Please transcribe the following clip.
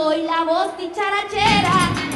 soy la voz dicharachera.